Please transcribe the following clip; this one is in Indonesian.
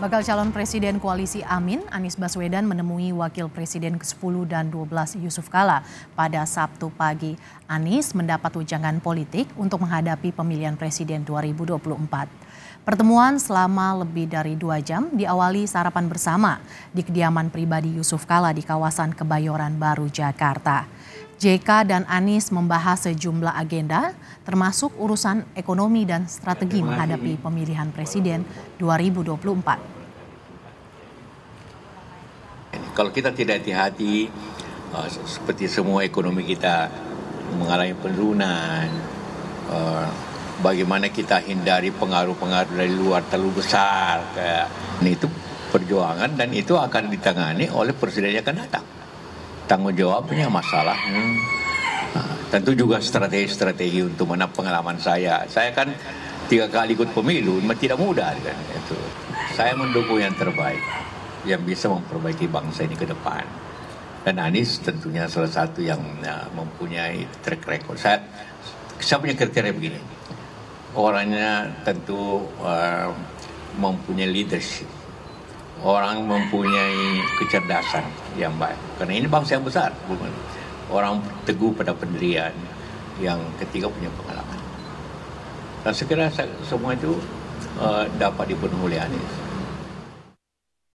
Bakal calon Presiden Koalisi Amin, Anies Baswedan menemui Wakil Presiden ke-10 dan 12 Yusuf Kala pada Sabtu pagi. Anies mendapat ujangan politik untuk menghadapi pemilihan Presiden 2024. Pertemuan selama lebih dari dua jam diawali sarapan bersama di kediaman pribadi Yusuf Kala di kawasan Kebayoran Baru, Jakarta. JK dan Anies membahas sejumlah agenda, termasuk urusan ekonomi dan strategi menghadapi pemilihan presiden 2024. Kalau kita tidak hati-hati, uh, seperti semua ekonomi kita mengalami penurunan, uh, bagaimana kita hindari pengaruh-pengaruh dari luar terlalu besar, kayak itu perjuangan dan itu akan ditangani oleh presiden yang akan datang tanggung jawabnya masalahnya. Nah, tentu juga strategi-strategi untuk mana pengalaman saya. Saya kan tiga kali ikut pemilu, tidak mudah kan itu. Saya mendukung yang terbaik yang bisa memperbaiki bangsa ini ke depan. Dan Anies tentunya salah satu yang uh, mempunyai track record. Saya, saya punya kriteria begini. Orangnya tentu uh, mempunyai leadership orang mempunyai kecerdasan yang baik. Karena ini bangsa yang besar, bukan orang teguh pada pendirian yang ketiga punya pengalaman. Dan sekiranya semua itu uh, dapat dipenuhi oleh Anies.